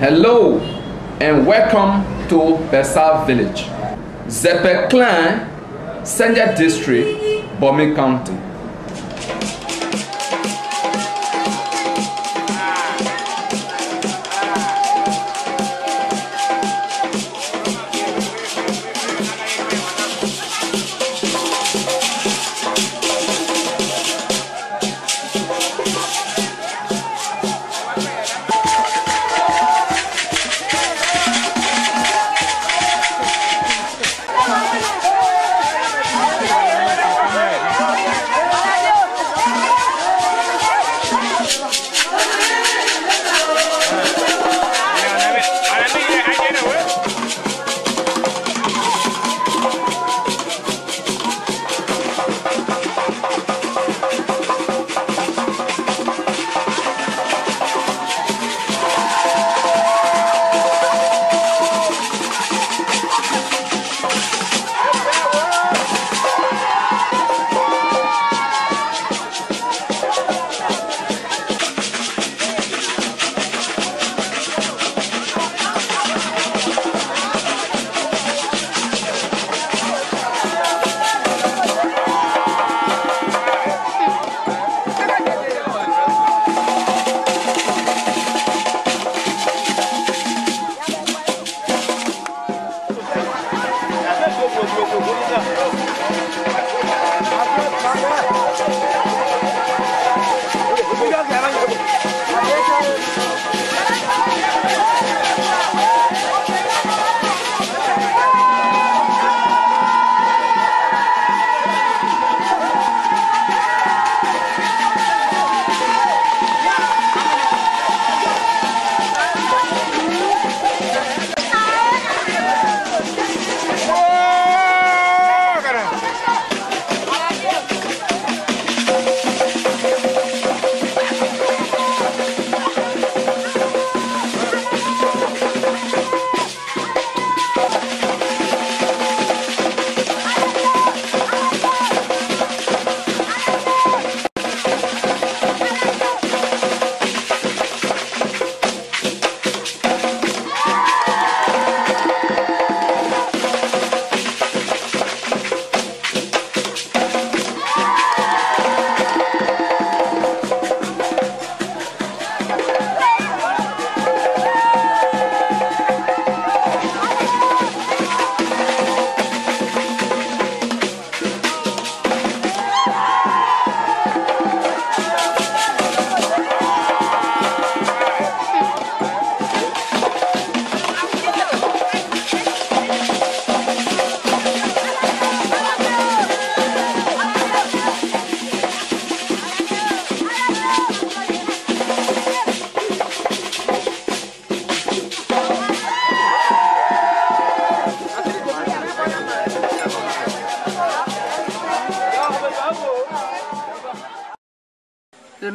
Hello and welcome to Besa Village, Zepe Clan, Senja District, Bomi County.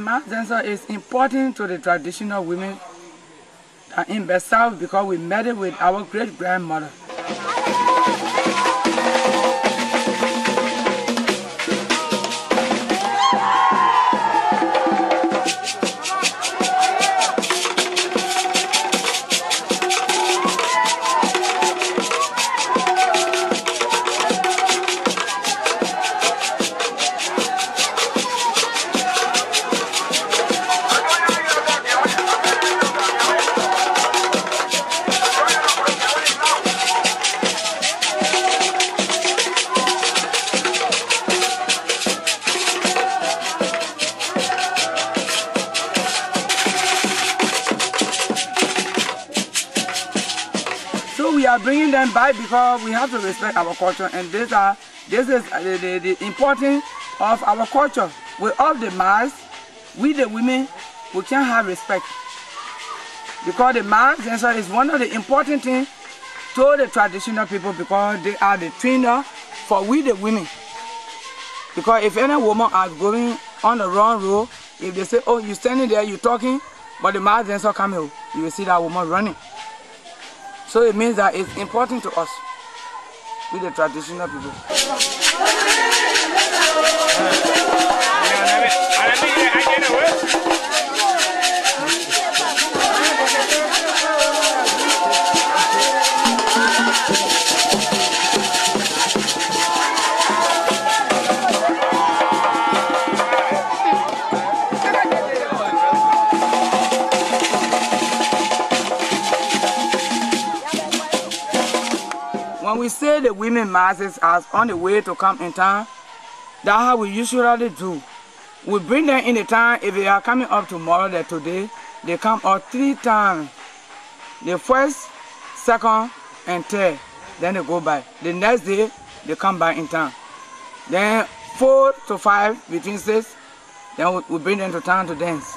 Dancer is important to the traditional women in the South because we met it with our great grandmother. Bringing them back because we have to respect our culture and this are this is the, the, the importance of our culture. With all the mass, we the women, we can have respect. Because the mass dancer is one of the important things to the traditional people because they are the trainer for we the women. Because if any woman are going on the wrong road, if they say, oh, you standing there, you talking, but the mass dancer come here, you will see that woman running. So it means that it's important to us, with the traditional people. The women masses are on the way to come in town, that's how we usually do. We bring them in the town. If they are coming up tomorrow, that today, they come up three times. The first, second, and third. Then they go by. The next day, they come back in town. Then four to five, between six, then we, we bring them to town to dance.